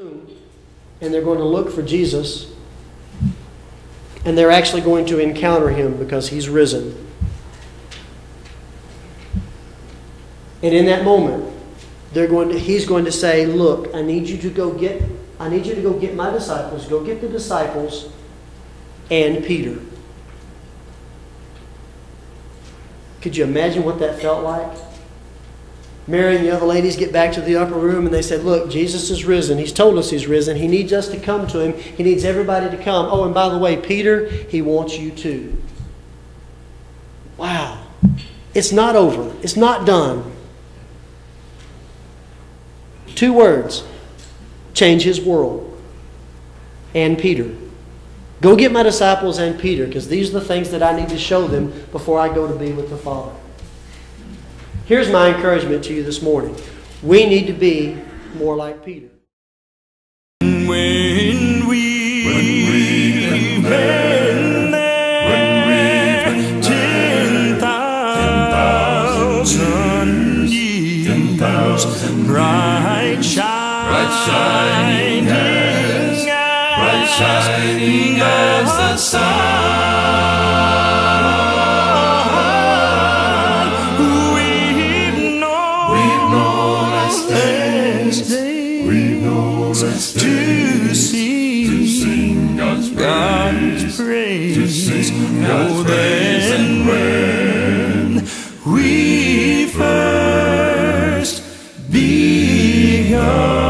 and they're going to look for Jesus, and they're actually going to encounter him because he's risen. And in that moment, they're going to, he's going to say, Look, I need you to go get, I need you to go get my disciples, go get the disciples and Peter. Could you imagine what that felt like? Mary and the other ladies get back to the upper room and they said, Look, Jesus is risen. He's told us he's risen. He needs us to come to him. He needs everybody to come. Oh, and by the way, Peter, he wants you too. Wow. It's not over, it's not done. Two words change his world. And Peter. Go get my disciples and Peter, because these are the things that I need to show them before I go to be with the Father. Here's my encouragement to you this morning we need to be more like Peter. When we, when been there, ten thousand years, bright shining, bright shining as the sun. us to sing God's praise. Oh, then when we first begun.